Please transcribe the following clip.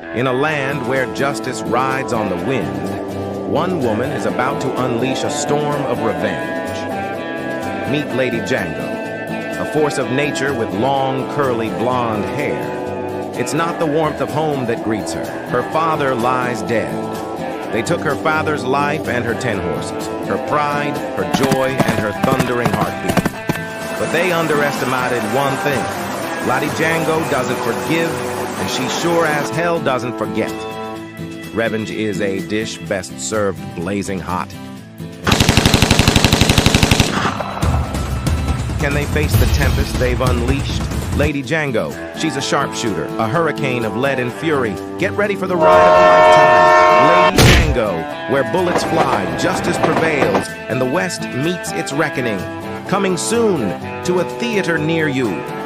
In a land where justice rides on the wind, one woman is about to unleash a storm of revenge. Meet Lady Django, a force of nature with long, curly blonde hair. It's not the warmth of home that greets her. Her father lies dead. They took her father's life and her ten horses, her pride, her joy, and her thundering heartbeat. But they underestimated one thing. Lady Django doesn't forgive and she sure as hell doesn't forget. Revenge is a dish best served blazing hot. Can they face the tempest they've unleashed? Lady Django, she's a sharpshooter, a hurricane of lead and fury. Get ready for the ride of a lifetime. Lady Django, where bullets fly, justice prevails, and the West meets its reckoning. Coming soon to a theater near you.